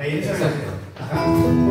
Ahí está. Ajá.